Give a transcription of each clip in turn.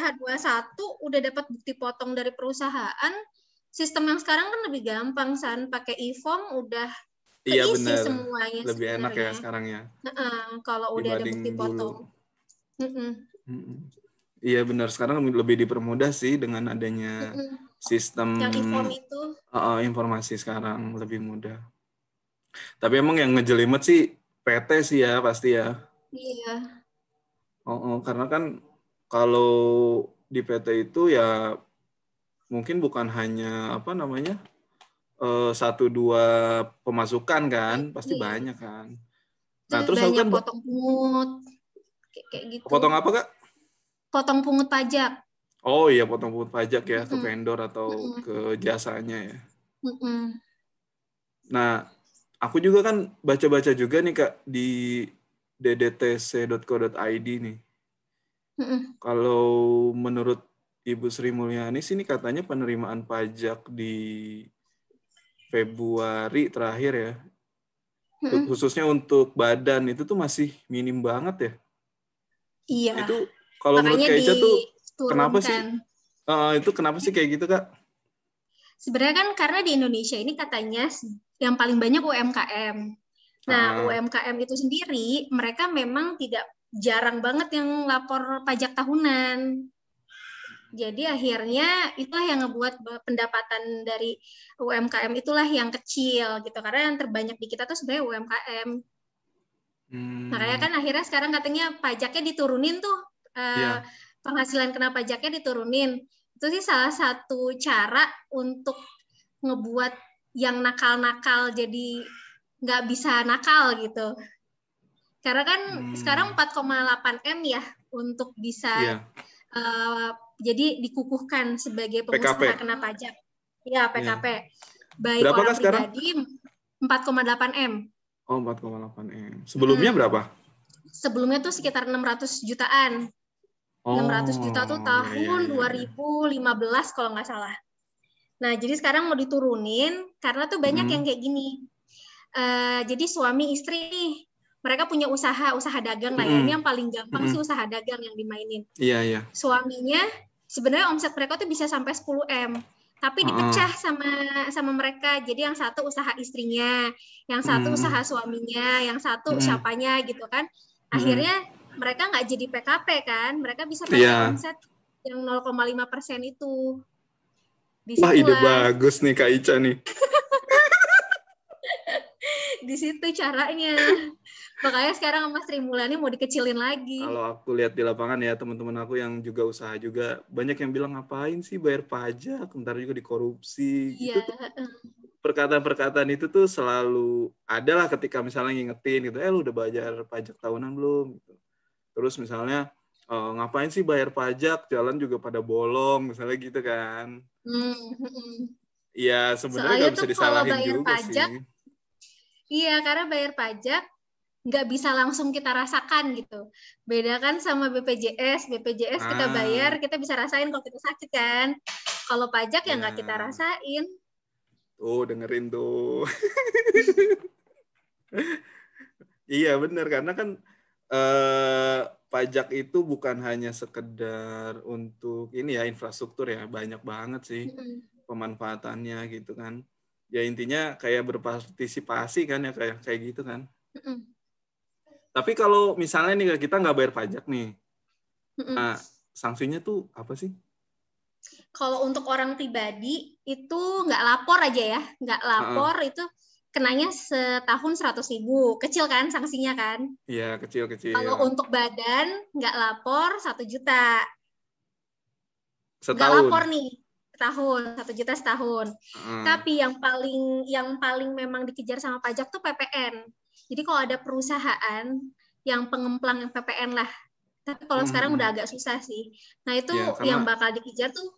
PPh21 udah dapat bukti potong dari perusahaan, sistem yang sekarang kan lebih gampang san pakai e-form udah Iya benar. semuanya Lebih enak ya sebenarnya. sekarang ya. Heeh, kalau udah ada bukti potong. Iya benar. Sekarang lebih dipermudah sih dengan adanya sistem Yang e-form itu, uh, uh, informasi sekarang lebih mudah. Tapi emang yang ngejelimet sih PT sih ya pasti ya. iya. Oh, oh, karena kan kalau di PT itu ya mungkin bukan hanya apa namanya eh, satu dua pemasukan kan, pasti Iya. banyak kan. Nah Dan terus aku kan potong pungut, kayak, gitu. potong apa kak? Potong pungut pajak. Oh iya potong pungut pajak ya ke Mm-mm. vendor atau Mm-mm. ke jasanya ya. Mm-mm. Nah aku juga kan baca-baca juga nih kak di ddtc.co.id nih. Mm-mm. Kalau menurut Ibu Sri Mulyani sini katanya penerimaan pajak di Februari terakhir ya, Mm-mm. khususnya untuk badan itu tuh masih minim banget ya. Iya. Itu kalau menurut Kak Ica tuh kenapa sih? eh, itu kenapa sih kayak gitu kak? Sebenarnya kan karena di Indonesia ini katanya yang paling banyak UMKM. Nah, Ah. UMKM itu sendiri mereka memang tidak jarang banget yang lapor pajak tahunan. Jadi akhirnya itulah yang ngebuat pendapatan dari UMKM itulah yang kecil gitu. Karena yang terbanyak di kita tuh sebenarnya UMKM. Hmm, Makanya kan akhirnya sekarang katanya pajaknya diturunin tuh eh, Iya. penghasilan kena pajaknya diturunin. Itu sih salah satu cara untuk ngebuat yang nakal-nakal jadi nggak bisa nakal gitu. Karena kan Hmm. sekarang 4,8 m ya untuk bisa Iya. eh, jadi dikukuhkan sebagai pengusaha PKP. kena pajak. Iya PKP. Baik Berapa, orang sekarang? pribadi 4,8 m. Oh 4,8 m. Sebelumnya Hmm. berapa? Sebelumnya tuh sekitar 600 jutaan. Oh, 600 juta tuh iya, tahun iya, iya, iya. 2015 kalau nggak salah. Nah, jadi sekarang mau diturunin karena tuh banyak Hmm. yang kayak gini. Eh, jadi suami istri nih, mereka punya usaha, usaha dagang lah ya. Hmm. Ini yang paling gampang Hmm. sih usaha dagang yang dimainin. Iya iya. Suaminya sebenarnya omset mereka tuh bisa sampai 10 m, tapi dipecah sama sama mereka. Jadi yang satu usaha istrinya, yang satu Hmm. usaha suaminya, yang satu Hmm. siapanya gitu kan. Akhirnya mereka nggak jadi PKP kan, mereka bisa pakai Iya. omset yang 0,5 persen itu. Di Wah ide bagus nih Kak Ica nih. di situ caranya. Makanya sekarang sama Sri Mulyani mau dikecilin lagi. Kalau aku lihat di lapangan ya teman-teman aku yang juga usaha juga banyak yang bilang ngapain sih bayar pajak, ntar juga dikorupsi. Iya, Itu tuh perkataan-perkataan itu tuh selalu ada lah ketika misalnya ngingetin gitu, eh lu udah bayar pajak tahunan belum? Gitu. Terus misalnya "Eh, ngapain sih bayar pajak, jalan juga pada bolong, misalnya gitu kan. Hmm, hmm, hmm. Iya sebenarnya Soalnya nggak bisa disalahin juga pajak, sih. Iya, karena bayar pajak nggak bisa langsung kita rasakan gitu. Beda kan sama BPJS, BPJS kita Ah. bayar, kita bisa rasain kalau kita sakit kan. Kalau pajak ya nggak Ya. kita rasain. Tuh dengerin tuh. iya bener karena kan eh, pajak itu bukan hanya sekedar untuk ini ya infrastruktur ya banyak banget sih pemanfaatannya gitu kan. Ya intinya kayak berpartisipasi kan ya kayak kayak gitu kan. Mm-mm. Tapi kalau misalnya nih kita nggak bayar pajak nih, Mm-mm. nah sanksinya tuh apa sih? Kalau untuk orang pribadi itu nggak lapor aja ya, nggak lapor itu kenanya setahun 100 ribu, kecil kan sanksinya kan. Iya kecil-kecil. Kalau untuk badan nggak lapor satu juta, nggak Setahun. lapor nih setahun satu juta setahun. Heeh. Tapi yang paling yang paling memang dikejar sama pajak tuh PPN. Jadi kalau ada perusahaan yang pengemplang yang PPN lah. Tapi kalau Hmm. sekarang udah agak susah sih. Nah itu Ya, karena- yang bakal dikejar tuh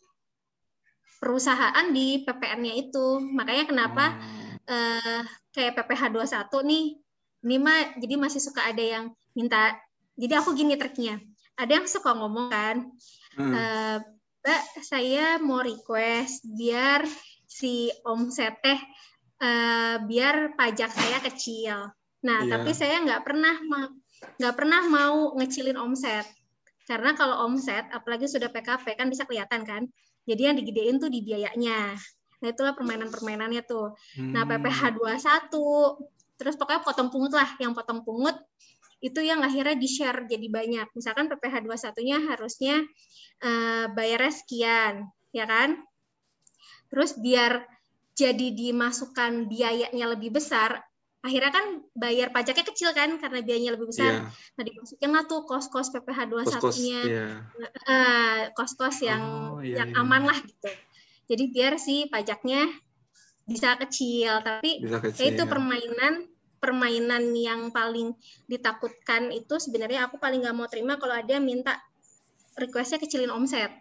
perusahaan di PPN-nya itu. Makanya kenapa Hmm. eh, kayak PPh 21 nih, ini mah jadi masih suka ada yang minta. Jadi aku gini triknya. Ada yang suka ngomong kan, Hmm. Eh, Mbak, saya mau request biar si omset teh eh, biar pajak saya kecil. Nah, Iya. tapi saya nggak pernah nggak pernah mau ngecilin omset. Karena kalau omset, apalagi sudah PKP kan bisa kelihatan kan. Jadi yang digedein tuh di biayanya. Nah, itulah permainan-permainannya tuh. Nah, PPh 21 terus pokoknya potong pungut lah, yang potong pungut itu yang akhirnya di-share jadi banyak. Misalkan PPh 21-nya harusnya uh, bayarnya sekian, ya kan? Terus biar jadi dimasukkan biayanya lebih besar, akhirnya kan bayar pajaknya kecil kan karena biayanya lebih besar. Yeah. Nah dimasukin lah tuh kos-kos PPh 21-nya, yeah. uh, kos-kos yang oh, yeah, yang yeah. aman lah gitu. Jadi biar si pajaknya bisa kecil, tapi bisa kecil, itu ya. permainan permainan yang paling ditakutkan itu sebenarnya aku paling nggak mau terima kalau ada minta requestnya kecilin omset.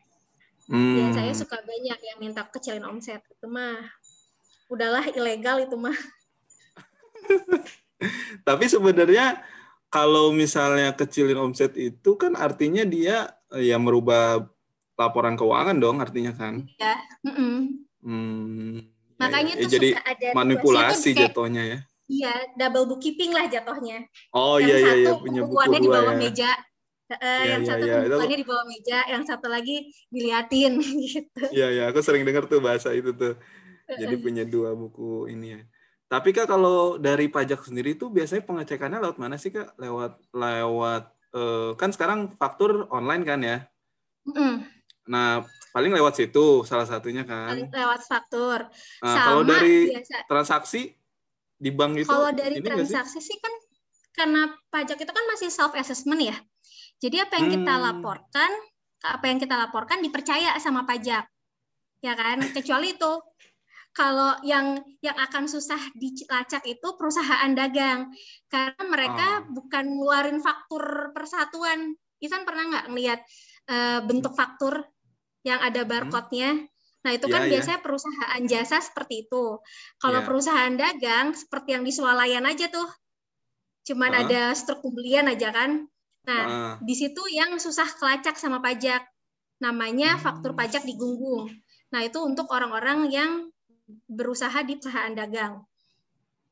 Hmm. Ya saya suka banyak yang minta kecilin omset itu mah udahlah ilegal itu mah. Tapi sebenarnya kalau misalnya kecilin omset itu kan artinya dia ya merubah laporan keuangan dong artinya kan? Iya. Mm -mm. Hmm. Makanya ya, ya. tuh jadi suka ada manipulasi jatuhnya ya. Iya, double bookkeeping lah jatuhnya. Oh yang iya iya iya punya buku dua di bawah ya. meja. Uh, ya, yang ya, satu ya. pembukuannya di bawah meja, yang satu lagi diliatin gitu. Iya iya, aku sering dengar tuh bahasa itu tuh. Jadi punya dua buku ini ya. Tapi kak kalau dari pajak sendiri tuh biasanya pengecekannya lewat mana sih kak? Lewat lewat uh, kan sekarang faktur online kan ya? Mm. Nah paling lewat situ salah satunya kan? Paling lewat faktur. Nah, Sama kalau dari biasa. transaksi di bank itu? Kalau dari transaksi sih? sih kan karena pajak itu kan masih self assessment ya. Jadi apa yang hmm. kita laporkan, apa yang kita laporkan dipercaya sama pajak, ya kan? Kecuali itu kalau yang yang akan susah dilacak itu perusahaan dagang karena mereka oh. bukan ngeluarin faktur persatuan. Isan pernah nggak ngelihat uh, bentuk faktur yang ada hmm. barcode-nya? Nah, itu kan yeah, biasanya yeah. perusahaan jasa seperti itu. Kalau yeah. perusahaan dagang seperti yang di swalayan aja tuh. Cuman uh. ada struk pembelian aja kan. Nah, uh. di situ yang susah kelacak sama pajak. Namanya faktur hmm. pajak digunggung. Nah, itu untuk orang-orang yang berusaha di perusahaan dagang.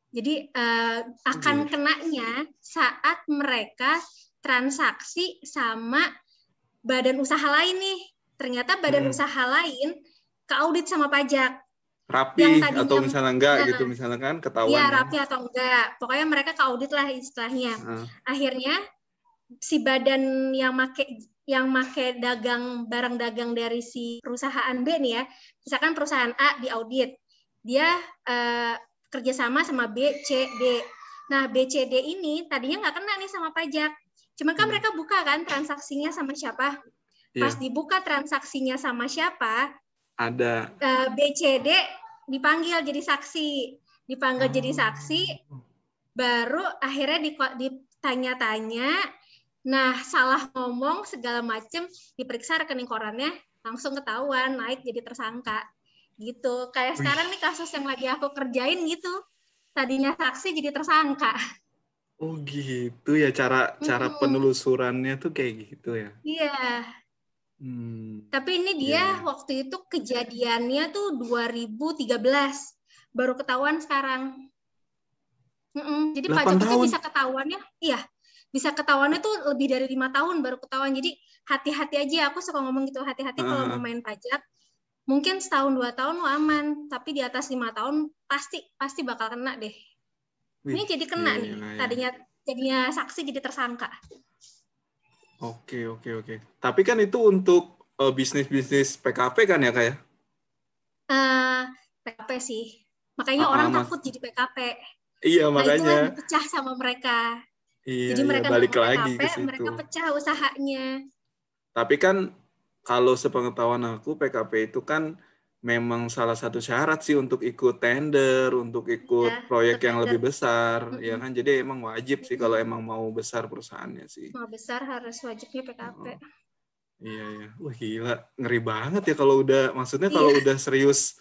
Jadi uh, akan kenanya saat mereka transaksi sama badan usaha lain nih. Ternyata badan hmm. usaha lain keaudit sama pajak. Rapi yang tadinya, atau misalnya enggak nah, gitu misalnya kan ketahuan. Iya, rapi atau enggak. Pokoknya mereka keaudit lah istilahnya. Hmm. Akhirnya si badan yang make yang make dagang barang dagang dari si perusahaan B nih ya, misalkan perusahaan A diaudit, dia uh, kerjasama sama B, C, D. Nah, B, C, D ini tadinya nggak kena nih sama pajak. Cuman kan hmm. mereka buka kan transaksinya sama siapa. Yeah. Pas dibuka transaksinya sama siapa, ada. Uh, B, C, D dipanggil jadi saksi. Dipanggil oh. jadi saksi, baru akhirnya ditanya-tanya, nah salah ngomong segala macam, diperiksa rekening korannya, langsung ketahuan, naik jadi tersangka. Gitu. Kayak sekarang nih kasus yang lagi aku kerjain gitu. Tadinya saksi jadi tersangka. Oh gitu ya. Cara cara hmm. penelusurannya tuh kayak gitu ya? Iya hmm. tapi ini dia yeah. waktu itu kejadiannya tuh 2013 baru ketahuan sekarang mm -mm. jadi pajak itu bisa ketahuannya iya bisa ketahuannya tuh lebih dari lima tahun baru ketahuan jadi hati-hati aja aku suka ngomong gitu hati-hati uh. kalau mau main pajak mungkin setahun dua tahun lo aman tapi di atas lima tahun pasti pasti bakal kena deh Wih, ini jadi kena iya, nih iya. tadinya jadinya saksi jadi tersangka oke oke oke. Tapi kan itu untuk uh, bisnis bisnis PKP kan ya uh, ya? eh, PKP sih. Makanya uh, orang mas... takut jadi PKP iya nah, makanya. itu pecah sama mereka. Iya, jadi iya, mereka balik lagi PKP, ke situ. mereka pecah usahanya. Tapi kan kalau sepengetahuan aku PKP itu kan memang salah satu syarat sih untuk ikut tender, untuk ikut ya, proyek yang tender. lebih besar, mm-hmm. ya kan. Jadi emang wajib sih kalau emang mau besar perusahaannya sih. Mau besar harus wajibnya PKP. Oh. Iya ya, wah gila, ngeri banget ya kalau udah, maksudnya kalau iya. udah serius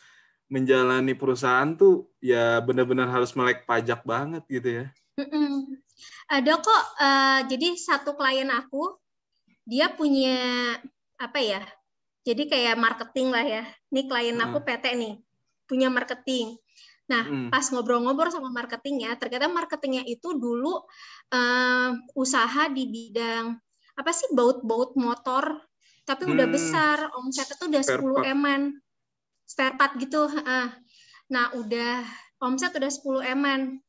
menjalani perusahaan tuh ya benar-benar harus melek pajak banget gitu ya. Mm-mm. Ada kok, uh, jadi satu klien aku dia punya apa ya? Jadi kayak marketing lah ya. Ini klien aku PT nih, punya marketing. Nah, hmm. pas ngobrol-ngobrol sama marketingnya, ternyata marketingnya itu dulu uh, usaha di bidang apa sih baut-baut motor tapi udah Hmm. besar omsetnya tuh udah Spare 10 part. eman spare part gitu ah. nah udah omset udah 10 eman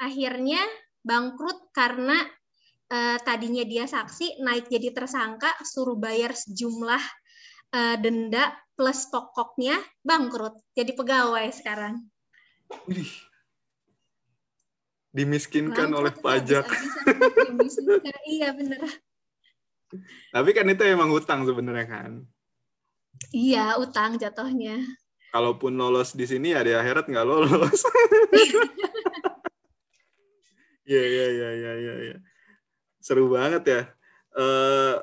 akhirnya bangkrut karena eh, tadinya dia saksi naik jadi tersangka suruh bayar sejumlah eh, denda plus pokoknya bangkrut jadi pegawai sekarang. Dimiskinkan oleh Bangkrut, pajak. habis-habisan dimiskinkan. iya bener Tapi kan itu emang hutang sebenarnya kan. iya utang jatuhnya Kalaupun lolos di sini ya di akhirat nggak lolos. Iya iya iya iya iya. iya. Seru banget ya. Eh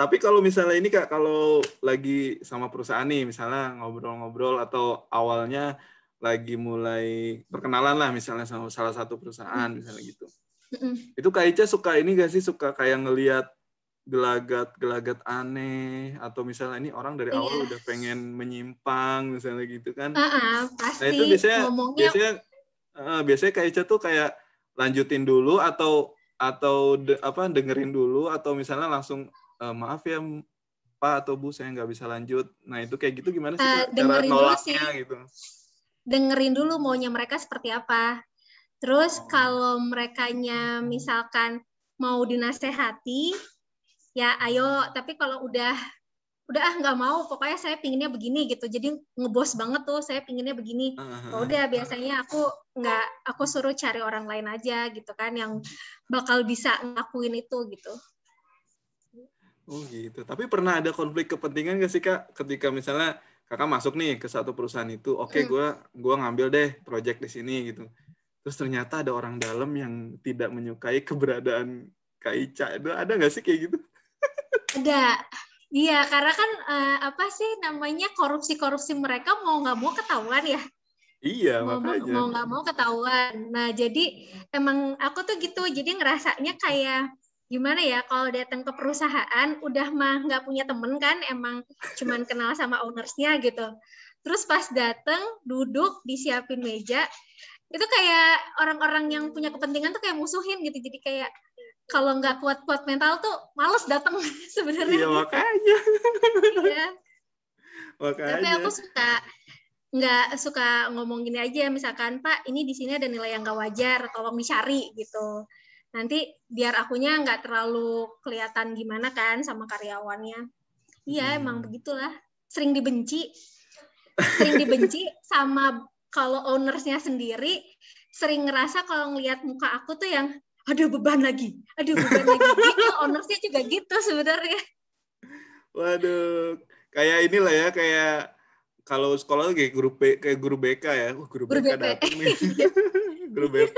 tapi kalau misalnya ini kak, kalau lagi sama perusahaan nih, misalnya ngobrol-ngobrol atau awalnya lagi mulai perkenalan lah misalnya sama salah satu perusahaan misalnya gitu. Itu Kak Ica suka ini gak sih suka kayak ngelihat gelagat-gelagat aneh atau misalnya ini orang dari awal Iya. udah pengen menyimpang misalnya gitu kan. Ah, Nah pasti itu biasanya ngomongnya biasanya eh, biasanya Kak Ica tuh kayak lanjutin dulu atau atau de- apa dengerin dulu atau misalnya langsung eh, maaf ya Pak atau Bu saya nggak bisa lanjut. Nah itu kayak gitu gimana sih Kak? cara nolaknya sih. gitu? dengerin dulu maunya mereka seperti apa. Terus Oh. kalau merekanya misalkan mau dinasehati, ya ayo. Tapi kalau udah udah ah nggak mau, pokoknya saya pinginnya begini gitu. Jadi ngebos banget tuh, saya pinginnya begini. Ya udah biasanya aku nggak aku suruh cari orang lain aja gitu kan yang bakal bisa ngakuin itu gitu. Oh gitu. Tapi pernah ada konflik kepentingan gak sih kak? Ketika misalnya kakak masuk nih ke satu perusahaan itu, oke Hmm. gua gua ngambil deh project di sini gitu. Terus ternyata ada orang dalam yang tidak menyukai keberadaan Kak Ica. Itu ada nggak sih kayak gitu? Ada. Iya, karena kan eh, apa sih namanya korupsi-korupsi mereka mau nggak mau ketahuan ya. Iya mau makanya. mau nggak mau ketahuan. Nah jadi emang aku tuh gitu, jadi ngerasanya kayak gimana ya kalau datang ke perusahaan udah mah nggak punya temen kan, emang cuman kenal sama ownersnya gitu. Terus pas datang duduk disiapin meja, itu kayak orang-orang yang punya kepentingan tuh kayak musuhin gitu. Jadi kayak kalau nggak kuat-kuat mental tuh males datang sebenarnya. Iya makanya. Iya. makanya. Tapi aku suka nggak suka ngomong gini aja, misalkan Pak, ini di sini ada nilai yang nggak wajar, tolong dicari gitu. Nanti biar akunya nggak terlalu kelihatan gimana kan sama karyawannya. Iya, Hmm. emang begitulah. Sering dibenci, sering dibenci sama kalau ownersnya sendiri sering ngerasa kalau ngelihat muka aku tuh yang aduh beban lagi, aduh beban lagi. Gitu, ownersnya juga gitu sebenarnya. Waduh, kayak inilah ya kayak kalau sekolah tuh kayak guru B, kayak guru BK ya. Guru, Guru BK BP. datang nih. guru BP.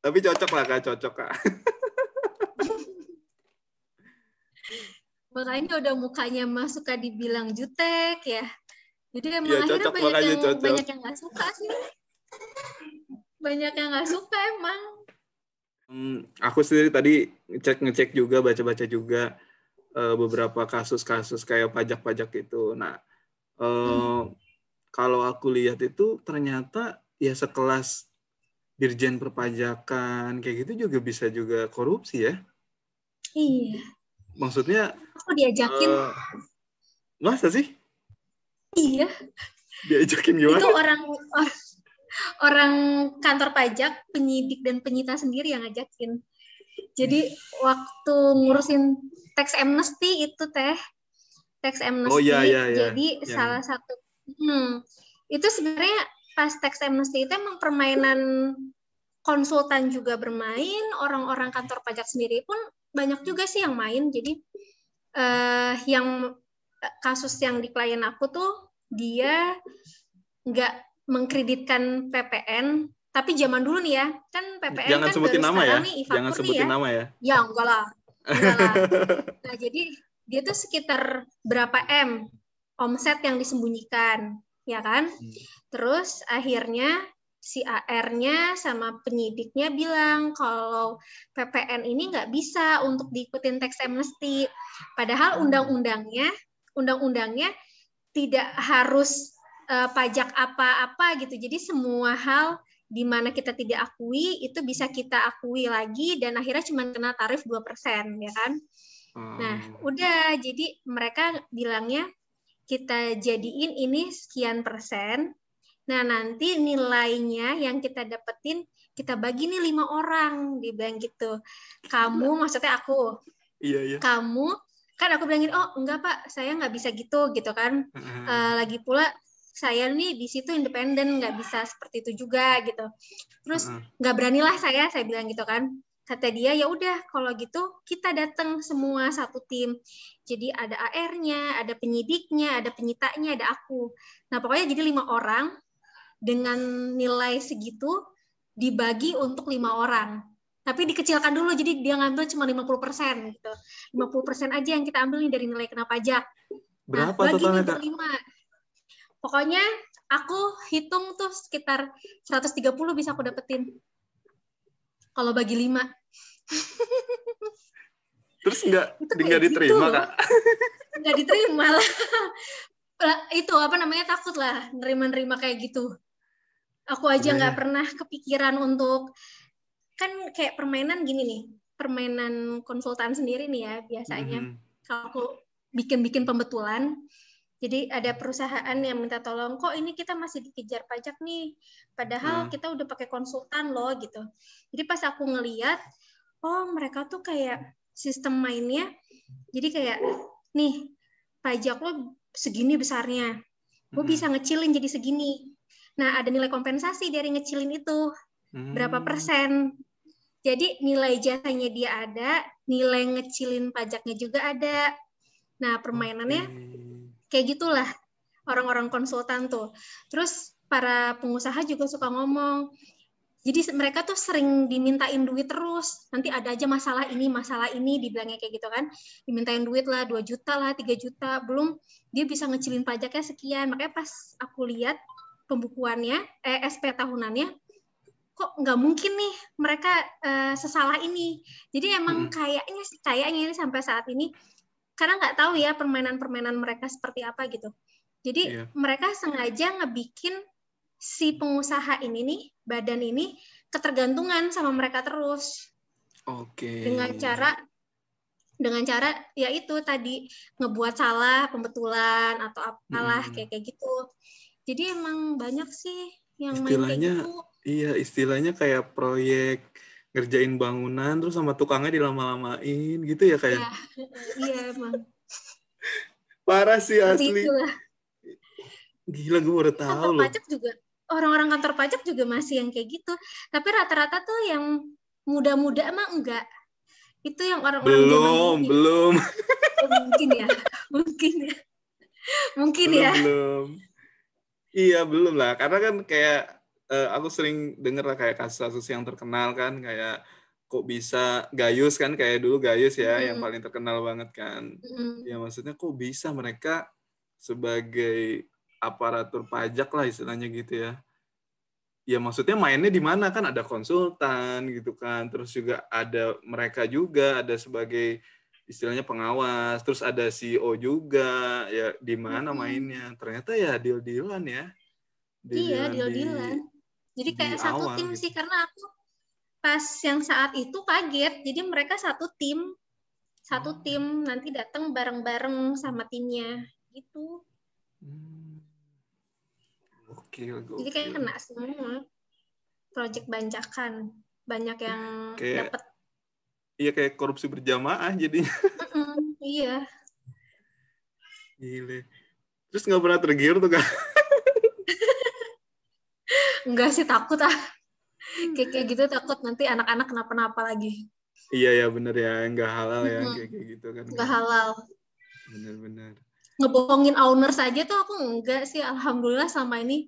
Tapi cocok lah kak, cocok kak. makanya udah mukanya mah suka dibilang jutek ya jadi emang akhirnya cocok, banyak yang cocok. banyak yang nggak suka sih banyak yang nggak suka emang Hmm, aku sendiri tadi ngecek ngecek juga, baca baca juga eh, beberapa kasus-kasus kayak pajak-pajak itu. Nah, eh, kalau aku lihat itu ternyata ya sekelas dirjen perpajakan kayak gitu juga bisa juga korupsi ya. iya Maksudnya aku diajakin Eh, masa sih iya diajakin itu gimana? orang or- orang kantor pajak penyidik dan penyita sendiri yang ngajakin jadi waktu ngurusin tax amnesty itu teh tax amnesty Oh, iya, iya, iya. jadi Yang- salah satu hmm, itu sebenarnya pas tax amnesty itu emang permainan konsultan juga bermain orang-orang kantor pajak sendiri pun banyak juga sih yang main jadi eh yang eh, kasus yang di klien aku tuh dia nggak mengkreditkan PPN tapi zaman dulu nih ya kan PPN Jangan kan sebutin nama ya. nih Jangan sebutin ya. nama ya. Ya enggak lah. Enggak lah. Nah, jadi dia tuh sekitar berapa M omset yang disembunyikan, ya kan? Hmm. Terus akhirnya si AR-nya sama penyidiknya bilang kalau PPN ini nggak bisa untuk diikutin tax amnesty. Padahal Hmm. undang-undangnya, undang-undangnya tidak harus eh, pajak apa-apa gitu. Jadi semua hal di mana kita tidak akui itu bisa kita akui lagi dan akhirnya cuma kena tarif 2% ya kan. Nah, Oh. udah jadi mereka bilangnya kita jadiin ini sekian persen. Nah, nanti nilainya yang kita dapetin kita bagi nih lima orang, dibilang gitu. Kamu, maksudnya aku, Iya iya. kamu, kan aku bilangin, oh enggak pak, saya nggak bisa gitu, gitu kan. Eh, lagi pula saya nih di situ independen, nggak bisa seperti itu juga gitu. Terus nggak beranilah saya, saya bilang gitu kan. Kata dia, ya udah kalau gitu kita datang semua satu tim. Jadi ada AR-nya, ada penyidiknya, ada penyitanya, ada aku. Nah pokoknya jadi lima orang dengan nilai segitu dibagi untuk lima orang. Tapi dikecilkan dulu, jadi dia ngambil cuma 50% gitu. 50% aja yang kita ambil nih dari nilai kena pajak. Berapa nah, bagi totalnya kak? berlima. Pokoknya aku hitung tuh sekitar 130 bisa aku dapetin. Kalau bagi lima. Terus nggak nggak kayak diterima gitu. kak? Nggak diterima lah. Itu apa namanya takut lah nerima-nerima kayak gitu. Aku aja Iya, nggak iya. pernah kepikiran untuk kan kayak permainan gini nih, permainan konsultan sendiri nih ya biasanya. Mhm. kalau aku bikin-bikin pembetulan, jadi ada perusahaan yang minta tolong, kok ini kita masih dikejar pajak nih, padahal Hmm. kita udah pakai konsultan loh gitu. Jadi pas aku ngeliat, oh mereka tuh kayak sistem mainnya, jadi kayak nih pajak lo segini besarnya, gue Mhm. bisa ngecilin jadi segini. Nah ada nilai kompensasi dari ngecilin itu, berapa Hmm. persen. Jadi nilai jasanya dia ada, nilai ngecilin pajaknya juga ada. Nah, permainannya kayak gitulah orang-orang konsultan tuh. Terus para pengusaha juga suka ngomong. Jadi mereka tuh sering dimintain duit terus. Nanti ada aja masalah ini, masalah ini, dibilangnya kayak gitu kan. Dimintain duit lah, 2 juta lah, 3 juta. Belum dia bisa ngecilin pajaknya sekian. Makanya pas aku lihat pembukuannya, eh, SP tahunannya, kok nggak mungkin nih mereka eh, sesalah ini. Jadi emang Mm-mm. kayaknya sih, kayaknya ini sampai saat ini, karena nggak tahu ya permainan-permainan mereka seperti apa gitu. Jadi Iya. mereka sengaja ngebikin si pengusaha ini nih, badan ini ketergantungan sama mereka terus Oke. dengan cara dengan cara ya itu tadi ngebuat salah pembetulan atau apalah Mm-mm. kayak kayak gitu. Jadi emang banyak sih yang main Istilahnya gitu. Iya, istilahnya kayak proyek ngerjain bangunan terus sama tukangnya dilama-lamain gitu ya kayak. Iya, iya emang. Parah sih asli. Gila gue baru tahu loh. pajak juga orang-orang kantor pajak juga masih yang kayak gitu. Tapi rata-rata tuh yang muda-muda emang enggak. Itu yang orang-orang Belum, belum, Oh, mungkin ya. Mungkin ya. Mungkin belum, ya. belum. Iya, belum lah. Karena kan kayak eh, aku sering denger lah kayak kasus-kasus yang terkenal kan kayak kok bisa Gayus kan kayak dulu Gayus ya yang Mm. paling terkenal banget kan. Mm. Ya maksudnya kok bisa mereka sebagai aparatur pajak lah istilahnya gitu ya. Ya maksudnya mainnya di mana kan ada konsultan gitu kan, terus juga ada mereka juga ada sebagai istilahnya pengawas, terus ada CEO juga, ya di mana mainnya? Ternyata ya deal-dealan ya. Iya, Deal-dealan di- deal-dealan. Jadi di kayak satu awal tim gitu. sih karena aku pas yang saat itu kaget. Jadi mereka satu tim, satu Oh. tim nanti datang bareng-bareng sama timnya gitu. Hmm. Gokil, Jadi kayak kena semua. Project bancakan. Banyak yang Kayak- dapat. Iya kayak korupsi berjamaah jadi Mm-mm, iya. gile. Terus nggak pernah tergiur tuh kan? Enggak sih takut ah. Hmm. Kayak kayak gitu takut nanti anak-anak kenapa-napa lagi. Iya ya bener ya, nggak halal ya Mm-mm. kayak kayak gitu kan. Enggak halal. Bener-bener. Ngebohongin owner saja tuh aku enggak sih. Alhamdulillah selama ini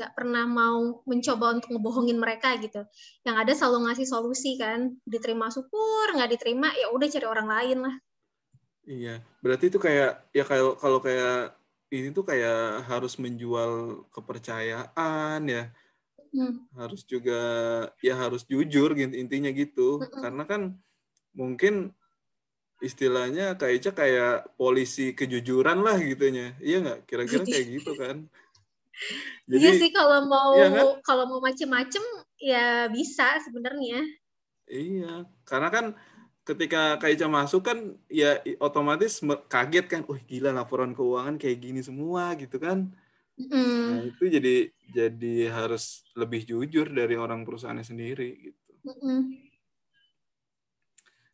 nggak pernah mau mencoba untuk ngebohongin mereka gitu. Yang ada selalu ngasih solusi kan. Diterima syukur, nggak diterima ya udah cari orang lain lah. Iya, berarti itu kayak ya kalau kalau kayak ini tuh kayak harus menjual kepercayaan ya, Hmm. harus juga ya harus jujur gitu intinya gitu. Mm-mm. Karena kan mungkin istilahnya kayaknya kayak polisi kejujuran lah gitunya. Iya nggak? Kira-kira kayak gitu kan. Jadi, iya sih kalau mau ya kan? kalau mau macem-macem ya bisa sebenarnya. Iya, karena kan ketika Kaica masuk kan ya otomatis kaget kan, oh gila laporan keuangan kayak gini semua gitu kan. Mm. Nah, itu jadi jadi harus lebih jujur dari orang perusahaannya sendiri gitu. Mm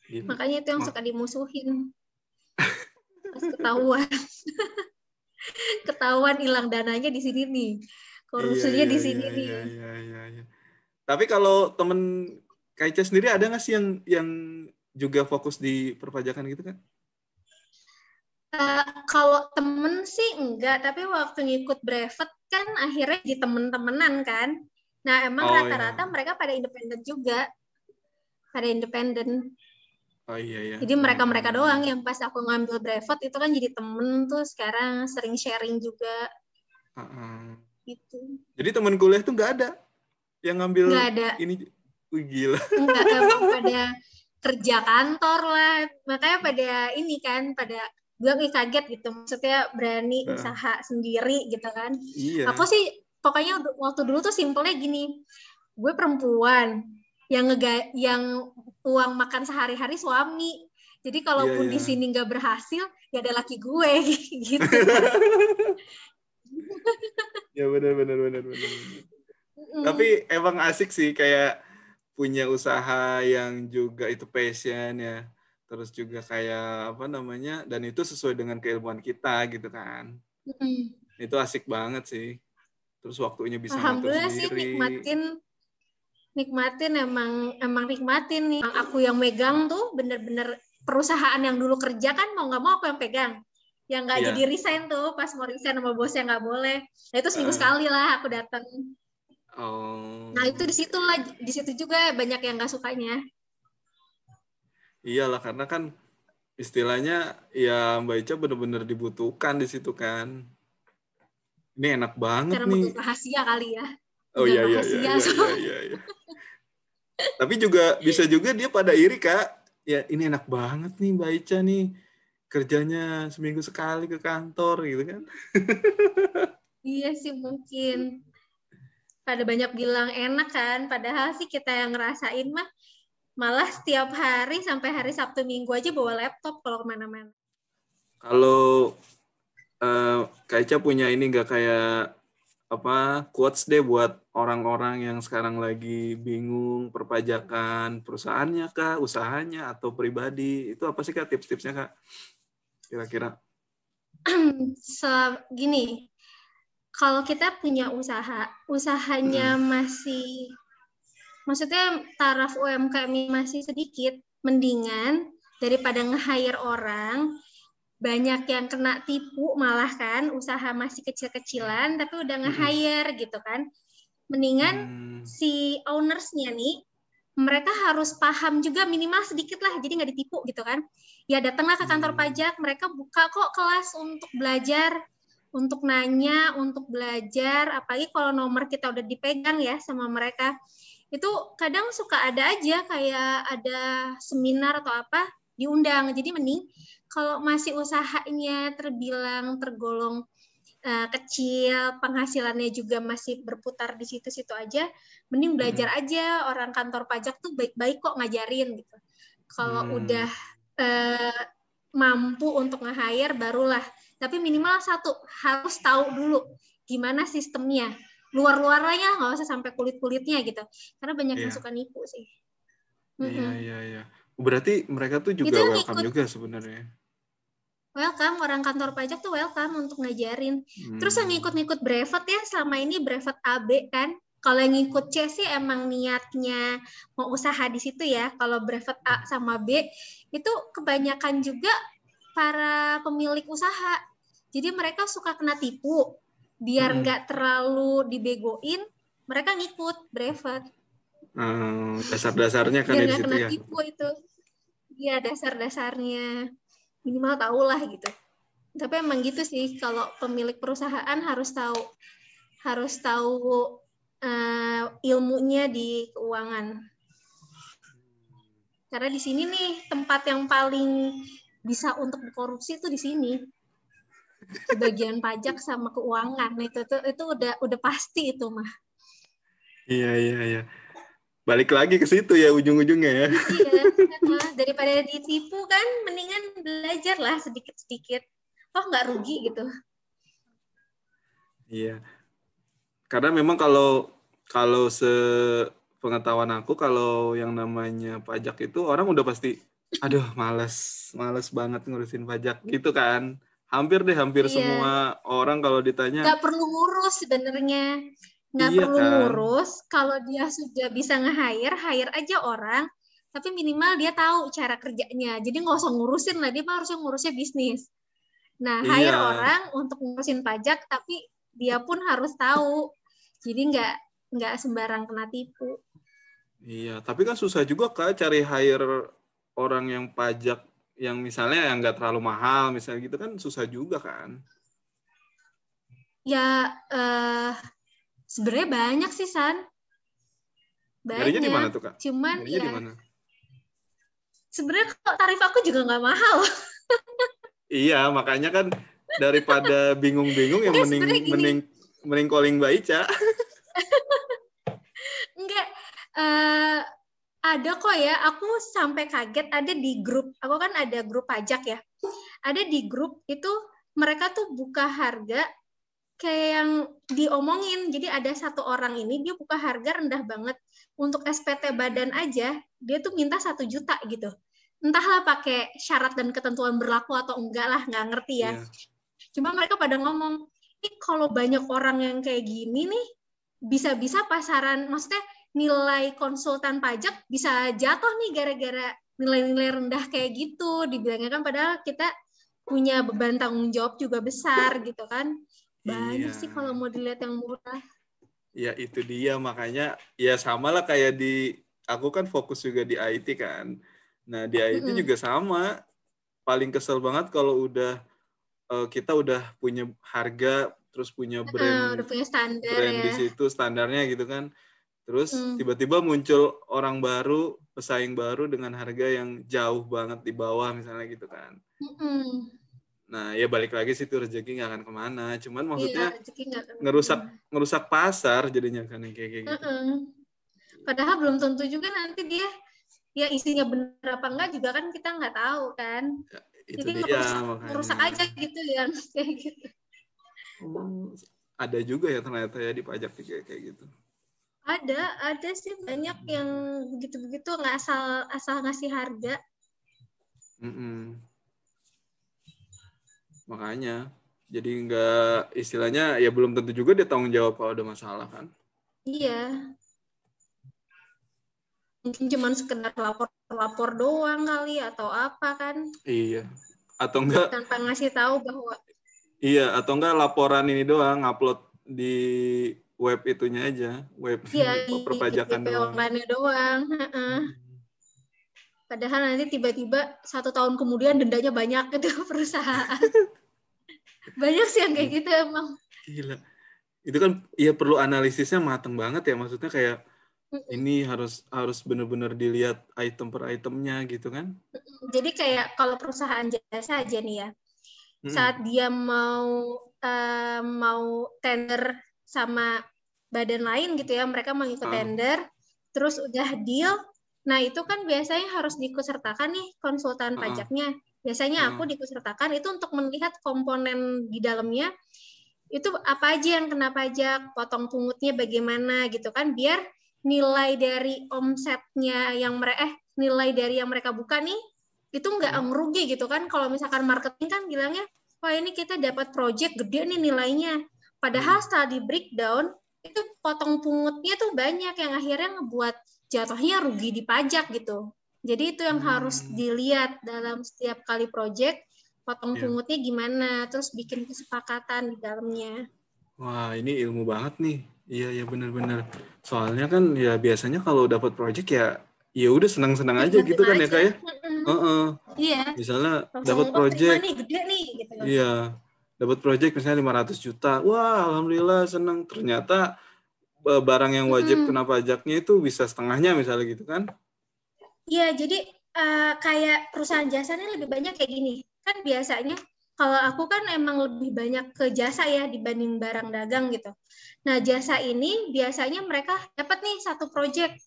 Gitu. Makanya itu yang suka dimusuhin. Pas ketahuan. ketahuan hilang dananya di sini nih. Korupsinya iya, iya, di sini iya, nih. Iya, iya, iya, iya. Tapi kalau temen Kaica sendiri ada nggak sih yang yang juga fokus di perpajakan gitu kan? Uh, kalau temen sih enggak, tapi waktu ngikut brevet kan akhirnya di temen-temenan kan. Nah emang oh, rata-rata iya. mereka pada independen juga, pada independen. Oh iya iya. Jadi mereka mereka doang yang pas aku ngambil brevet itu kan jadi temen tuh sekarang sering sharing juga. Uh -uh. Gitu. Jadi temen kuliah tuh nggak ada yang ngambil nggak ada. ini Wih, gila. Enggak, emang pada kerja kantor lah. Makanya pada ini kan, pada bilang kaget gitu. Maksudnya berani uh. usaha sendiri gitu kan. Iya. Aku sih pokoknya waktu dulu tuh simpelnya gini. Gue perempuan yang ngega yang uang makan sehari-hari suami. Jadi kalaupun yeah, yeah. di sini nggak berhasil, ya ada laki gue gitu. ya benar benar benar benar. Mm. Tapi emang asik sih kayak punya usaha yang juga itu passion ya terus juga kayak apa namanya dan itu sesuai dengan keilmuan kita gitu kan mm. itu asik banget sih terus waktunya bisa alhamdulillah sih nikmatin nikmatin emang emang nikmatin nih aku yang megang tuh bener-bener perusahaan yang dulu kerja kan mau nggak mau aku yang pegang yang nggak yeah. jadi resign tuh pas mau resign sama bosnya nggak boleh nah itu seminggu uh. sekali lah aku datang Oh. Nah itu di situ lah, di situ juga banyak yang nggak sukanya. Iyalah karena kan istilahnya ya Mbak Ica benar-benar dibutuhkan di situ kan. Ini enak banget Cara nih. rahasia kali ya. Oh iya iya, iya iya iya iya iya. Tapi juga bisa juga dia pada iri kak. Ya ini enak banget nih Mbak Ica nih kerjanya seminggu sekali ke kantor gitu kan. iya sih mungkin pada banyak bilang enak kan, padahal sih kita yang ngerasain mah malah setiap hari sampai hari Sabtu Minggu aja bawa laptop kalau ke mana-mana. Kalau uh, Kak Ica punya ini nggak kayak apa quotes deh buat orang-orang yang sekarang lagi bingung perpajakan perusahaannya kak, usahanya atau pribadi itu apa sih kak tips-tipsnya kak? Kira-kira? Segini, kalau kita punya usaha, usahanya hmm. masih maksudnya taraf UMKM masih sedikit, mendingan daripada nge-hire orang banyak yang kena tipu malah kan usaha masih kecil-kecilan tapi udah nge-hire gitu kan. Mendingan hmm. si ownersnya nih mereka harus paham juga minimal sedikit lah jadi nggak ditipu gitu kan ya datanglah ke kantor hmm. pajak mereka buka kok kelas untuk belajar untuk nanya, untuk belajar, apalagi kalau nomor kita udah dipegang ya sama mereka, itu kadang suka ada aja kayak ada seminar atau apa diundang. Jadi mending kalau masih usahanya terbilang tergolong uh, kecil, penghasilannya juga masih berputar di situ-situ aja, mending belajar hmm. aja. Orang kantor pajak tuh baik-baik kok ngajarin gitu. Kalau hmm. udah uh, mampu untuk nge-hire barulah tapi minimal satu harus tahu dulu gimana sistemnya luar-luarnya nggak usah sampai kulit-kulitnya gitu karena banyak yeah. yang iya. suka nipu sih iya iya iya berarti mereka tuh juga Itu welcome ikut, juga sebenarnya welcome orang kantor pajak tuh welcome untuk ngajarin hmm. terus yang ngikut-ngikut brevet ya selama ini brevet AB kan kalau yang ngikut C sih emang niatnya mau usaha di situ ya kalau brevet A sama B itu kebanyakan juga para pemilik usaha. Jadi mereka suka kena tipu. Biar hmm. nggak hmm. terlalu dibegoin, mereka ngikut brevet. Hmm, dasar-dasarnya kan Biar di situ kena ya. tipu itu. Iya, dasar-dasarnya. Minimal tahu lah gitu. Tapi emang gitu sih kalau pemilik perusahaan harus tahu harus tahu uh, ilmunya di keuangan. Karena di sini nih tempat yang paling bisa untuk korupsi itu di sini. Sebagian pajak sama keuangan itu tuh itu udah udah pasti itu mah. Iya iya iya. Balik lagi ke situ ya ujung-ujungnya ya. Iya, daripada ditipu kan mendingan belajar lah sedikit-sedikit. Oh nggak rugi gitu. Iya. Karena memang kalau kalau se pengetahuan aku kalau yang namanya pajak itu orang udah pasti aduh males males banget ngurusin pajak gitu kan hampir deh hampir iya. semua orang kalau ditanya nggak perlu ngurus sebenarnya nggak iya, perlu kan? ngurus kalau dia sudah bisa nge-hire hire aja orang tapi minimal dia tahu cara kerjanya. Jadi nggak usah ngurusin lah dia mah harusnya ngurusnya bisnis. Nah iya. hire orang untuk ngurusin pajak tapi dia pun harus tahu. Jadi nggak nggak sembarang kena tipu. Iya tapi kan susah juga kak cari hire orang yang pajak yang misalnya yang nggak terlalu mahal misalnya gitu kan susah juga kan? Ya uh, sebenarnya banyak sih San. Banyak. di mana tuh kak? Cuman Nyarinya ya. Di mana? Sebenarnya kok tarif aku juga nggak mahal. iya makanya kan daripada bingung-bingung yang mending mending mending calling Mbak Ica. Enggak. Uh, ada kok ya, aku sampai kaget ada di grup. Aku kan ada grup pajak ya. Ada di grup itu mereka tuh buka harga kayak yang diomongin. Jadi ada satu orang ini dia buka harga rendah banget untuk SPT badan aja dia tuh minta satu juta gitu. Entahlah pakai syarat dan ketentuan berlaku atau enggak lah nggak ngerti ya. Yeah. Cuma mereka pada ngomong ini kalau banyak orang yang kayak gini nih bisa-bisa pasaran maksudnya nilai konsultan pajak bisa jatuh nih gara-gara nilai-nilai rendah kayak gitu dibilangnya kan padahal kita punya beban tanggung jawab juga besar gitu kan banyak iya. sih kalau mau dilihat yang murah. Ya itu dia makanya ya sama lah kayak di aku kan fokus juga di IT kan. Nah di IT mm-hmm. juga sama. Paling kesel banget kalau udah uh, kita udah punya harga terus punya brand, uh, udah punya standar brand ya. di situ standarnya gitu kan. Terus mm. tiba-tiba muncul orang baru, pesaing baru dengan harga yang jauh banget di bawah misalnya gitu kan. Mm-hmm Nah, ya balik lagi situ rezeki nggak akan ke mana. Cuman iya, maksudnya iya, ngerusak ngerusak pasar jadinya kan kayak, kayak gitu. Padahal belum tentu juga nanti dia ya isinya benar apa enggak juga kan kita nggak tahu kan. Ya, itu Jadi dia, ngerusak, ngerusak aja gitu ya kayak gitu. Ada juga ya ternyata ya di pajak kayak kayak gitu. Ada, ada sih banyak yang begitu-begitu nggak asal asal ngasih harga. Mm -mm makanya. Jadi nggak istilahnya ya belum tentu juga dia tanggung jawab kalau ada masalah kan? Iya. Mungkin cuma sekedar lapor lapor doang kali atau apa kan? Iya. Atau enggak tanpa ngasih tahu bahwa iya atau enggak laporan ini doang upload di web itunya aja web iya, perpajakan doang. online doang Padahal nanti tiba-tiba satu tahun kemudian dendanya banyak itu perusahaan. banyak sih yang kayak gitu emang. Gila. Itu kan ya perlu analisisnya mateng banget ya maksudnya kayak ini harus harus benar-benar dilihat item per itemnya gitu kan. Jadi kayak kalau perusahaan jasa aja nih ya. Hmm. Saat dia mau uh, mau tender sama badan lain gitu ya, mereka mau ikut uh. tender, terus udah deal, Nah, itu kan biasanya harus diikutsertakan nih konsultan uh pajaknya. Biasanya uh aku diikutsertakan itu untuk melihat komponen di dalamnya itu apa aja yang kena pajak, potong pungutnya bagaimana gitu kan biar nilai dari omsetnya yang mereka eh nilai dari yang mereka buka nih itu nggak uh merugi gitu kan. Kalau misalkan marketing kan bilangnya, "Wah, ini kita dapat project gede nih nilainya." Padahal setelah di breakdown itu potong pungutnya tuh banyak yang akhirnya ngebuat jatuhnya rugi di pajak gitu. Jadi itu yang hmm. harus dilihat dalam setiap kali project potong yeah. pungutnya gimana, terus bikin kesepakatan di dalamnya. Wah, ini ilmu banget nih. Iya, ya benar-benar. Soalnya kan ya biasanya kalau dapat project ya ya udah senang-senang aja gitu kan ya kayak. Uh -uh. Iya. Misalnya dapat project. Nih, gede nih gitu. Iya. Dapat project misalnya 500 juta. Wah, alhamdulillah senang. Ternyata barang yang wajib hmm. kena pajaknya itu bisa setengahnya misalnya gitu kan? Iya, jadi uh, kayak perusahaan jasa ini lebih banyak kayak gini. Kan biasanya kalau aku kan emang lebih banyak ke jasa ya dibanding barang dagang gitu. Nah, jasa ini biasanya mereka dapat nih satu project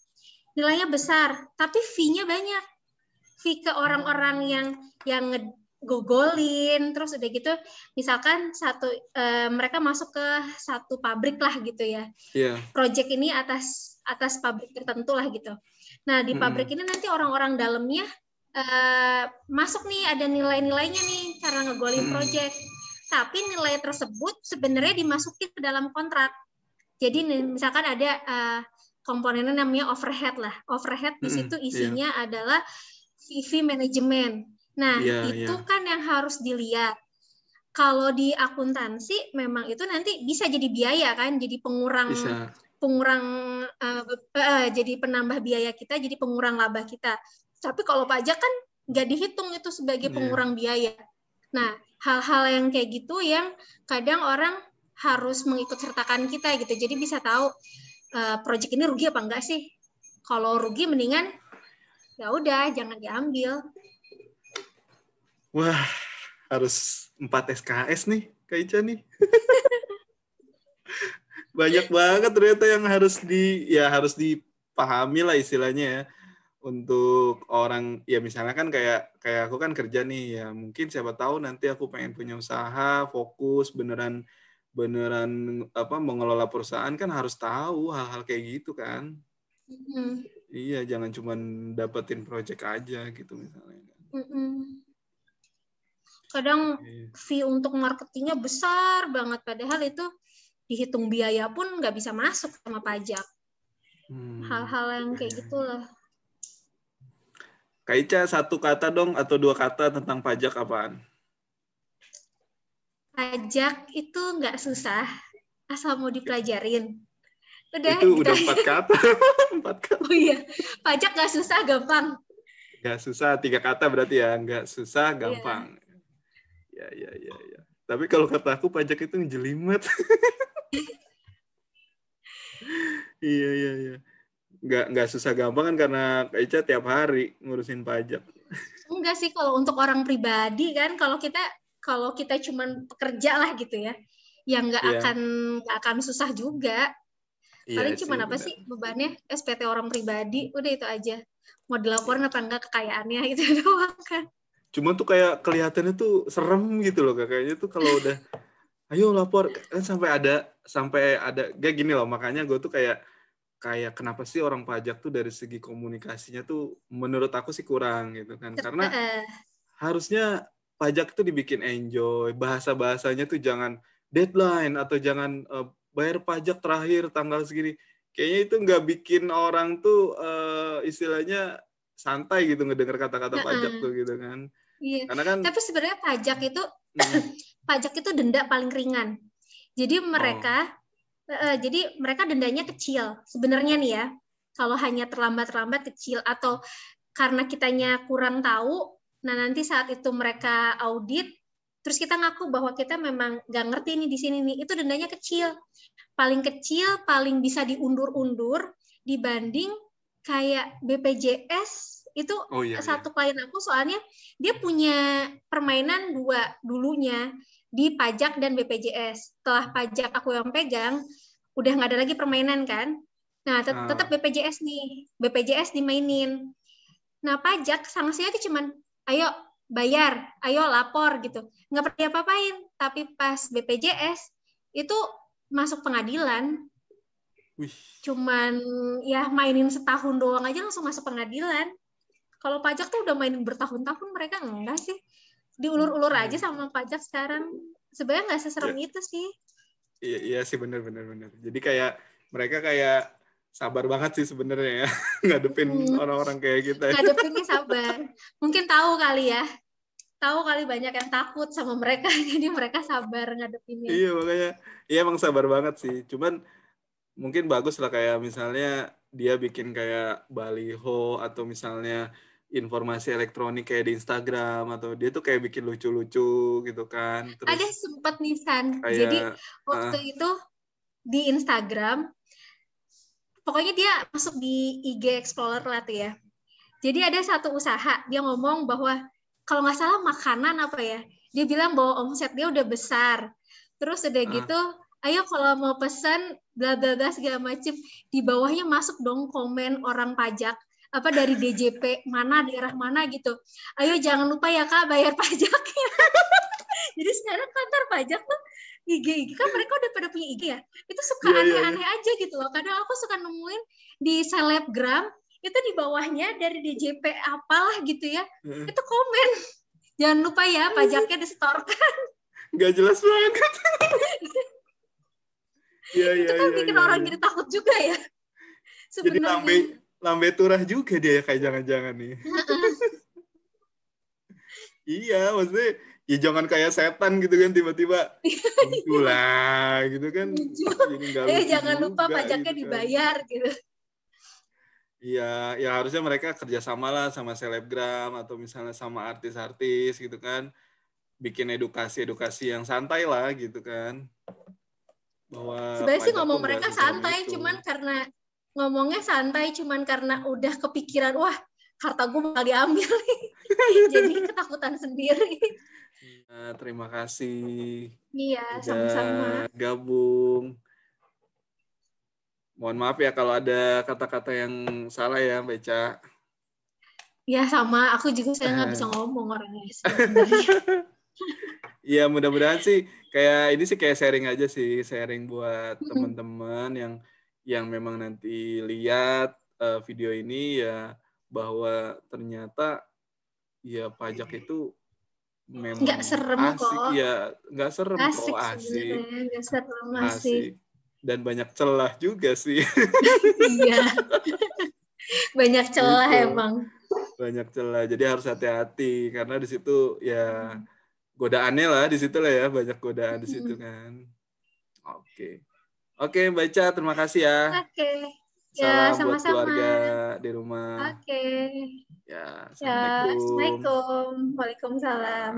nilainya besar, tapi fee-nya banyak. Fee ke orang-orang yang yang gogolin terus udah gitu misalkan satu uh, mereka masuk ke satu pabrik lah gitu ya yeah. project ini atas atas pabrik tertentu lah gitu nah di pabrik mm -hmm. ini nanti orang-orang dalamnya uh, masuk nih ada nilai-nilainya nih cara ngegolin project tapi nilai tersebut sebenarnya dimasukin ke dalam kontrak jadi misalkan ada uh, komponennya namanya overhead lah overhead di situ iya. isinya yeah. adalah CV manajemen nah yeah, itu yeah. kan yang harus dilihat kalau di akuntansi memang itu nanti bisa jadi biaya kan jadi pengurang bisa. pengurang uh, uh, jadi penambah biaya kita jadi pengurang laba kita tapi kalau pajak kan nggak dihitung itu sebagai iya. pengurang yeah. biaya. Nah, hal-hal yang kayak gitu yang kadang orang harus mengikut sertakan kita gitu. Jadi bisa tahu uh, project ini rugi apa enggak sih. Kalau rugi mendingan ya udah jangan diambil. Wah, harus 4 SKS nih, Kak Ica nih. Banyak banget ternyata yang harus di ya harus dipahami lah istilahnya ya untuk orang ya misalnya kan kayak kayak aku kan kerja nih ya mungkin siapa tahu nanti aku pengen punya usaha fokus beneran beneran apa mengelola perusahaan kan harus tahu hal-hal kayak gitu kan mm-hmm. iya jangan cuma dapetin project aja gitu misalnya mm-hmm. Kadang yeah. fee untuk marketingnya besar banget padahal itu dihitung biaya pun nggak bisa masuk sama pajak hmm. hal-hal yang kayak iya, iya. gitulah Kak Ica, satu kata dong atau dua kata tentang pajak apaan? Pajak itu nggak susah, asal mau dipelajarin. Udah, itu udah empat kata. empat kata. Oh iya, pajak nggak susah, gampang. Nggak susah, tiga kata berarti ya. Nggak susah, iya. gampang. Ya, ya, ya, ya. Tapi kalau kata aku pajak itu jelimet. iya, iya, iya nggak nggak susah gampang kan karena Kak Ica tiap hari ngurusin pajak. Enggak sih kalau untuk orang pribadi kan kalau kita kalau kita cuma pekerja lah gitu ya, yang nggak yeah. akan nggak akan susah juga. Yeah, Paling cuma apa bener. sih bebannya SPT orang pribadi, udah itu aja. Mau dilaporin apa enggak kekayaannya itu doang kan. Cuma tuh kayak kelihatannya tuh serem gitu loh kayaknya tuh kalau udah ayo lapor. Kan sampai ada sampai ada kayak gini loh. Makanya gue tuh kayak kayak kenapa sih orang pajak tuh dari segi komunikasinya tuh menurut aku sih kurang gitu kan. Karena harusnya pajak itu dibikin enjoy bahasa bahasanya tuh jangan deadline atau jangan uh, bayar pajak terakhir tanggal segini. Kayaknya itu nggak bikin orang tuh uh, istilahnya santai gitu ngedengar kata-kata pajak tuh gitu kan. Iya. karena kan tapi sebenarnya pajak itu hmm. pajak itu denda paling ringan. Jadi mereka oh uh, jadi mereka dendanya kecil. Sebenarnya nih ya kalau hanya terlambat-terlambat kecil atau karena kitanya kurang tahu nah nanti saat itu mereka audit terus kita ngaku bahwa kita memang nggak ngerti nih di sini nih itu dendanya kecil. Paling kecil paling bisa diundur-undur dibanding kayak BPJS itu oh, iya, iya. satu klien aku soalnya dia punya permainan dua dulunya di pajak dan BPJS. Setelah pajak aku yang pegang, udah nggak ada lagi permainan kan. Nah, tet ah. tetap BPJS nih, BPJS dimainin. Nah, pajak sanksinya itu cuman, ayo bayar, ayo lapor gitu. Nggak perlu apa-apain. Tapi pas BPJS, itu masuk pengadilan. Wih. Cuman ya mainin setahun doang aja langsung masuk pengadilan. Kalau pajak tuh udah mainin bertahun-tahun mereka enggak sih. Diulur-ulur aja sama pajak sekarang. Sebenarnya nggak seserem ya. itu sih. Iya iya sih bener bener bener. Jadi kayak mereka kayak sabar banget sih sebenarnya ya. Ngadepin hmm. orang-orang kayak kita. Ngadepinnya sabar. Mungkin tahu kali ya. Tahu kali banyak yang takut sama mereka. Jadi mereka sabar ngadepinnya. Iya makanya. Iya emang sabar banget sih. Cuman mungkin bagus lah kayak misalnya dia bikin kayak baliho atau misalnya informasi elektronik kayak di Instagram atau dia tuh kayak bikin lucu-lucu gitu kan. Terus ada sempat nisan. Kayak, Jadi waktu uh, itu di Instagram pokoknya dia masuk di IG Explorer lah tuh ya. Jadi ada satu usaha dia ngomong bahwa kalau nggak salah makanan apa ya, dia bilang bahwa omset dia udah besar terus udah Ah. gitu ayo kalau mau pesan bla bla bla segala macem di bawahnya masuk dong komen orang pajak. Apa dari DJP mana daerah mana gitu. Ayo jangan lupa ya kak bayar pajaknya jadi sekarang kantor pajak tuh IG IG kan mereka udah pada punya IG ya? Itu suka Iya, iya, iya. aneh-aneh aja gitu loh. Kadang aku suka nemuin di selebgram itu di bawahnya dari DJP apalah gitu ya. Heeh. itu komen. Jangan lupa ya pajaknya disetorkan nggak jelas banget Iya, iya, itu kan iya, bikin iya, orang iya. jadi takut juga ya Jadi lambe lambe turah juga dia ya, kayak jangan-jangan nih. iya, maksudnya ya jangan kayak setan gitu kan tiba-tiba muncul lah gitu kan. Jadi eh lucu jangan lupa juga pajaknya gitu kan. dibayar gitu Iya, ya harusnya mereka kerjasama lah sama selebgram atau misalnya sama artis-artis gitu kan. Bikin edukasi-edukasi yang santai lah gitu kan. Bahwa sebenarnya sih ngomong mereka santai itu. cuman karena ngomongnya santai cuman karena udah kepikiran wah harta gue bakal diambil jadi ketakutan sendiri Nah, terima kasih. iya sama-sama gabung. Mohon maaf ya kalau ada kata-kata yang salah ya, Mbak Ica. ya sama aku juga saya nggak bisa ngomong orangnya Iya, mudah-mudahan sih kayak ini sih kayak sharing aja sih, sharing buat teman-teman yang yang memang nanti lihat eh, video ini ya bahwa ternyata ya pajak itu memang Nggak serem asik kok. ya, nggak serem asik kok asik, nggak serem asik. Asik. Dan banyak celah juga sih. iya. Banyak celah Gitu. emang. Banyak celah jadi harus hati-hati karena di situ ya godaannya lah di situ lah ya banyak godaan di situ kan oke okay. oke okay, mbak terima kasih ya oke okay. ya sama-sama keluarga di rumah oke okay. ya assalamualaikum, ya, assalamualaikum. waalaikumsalam.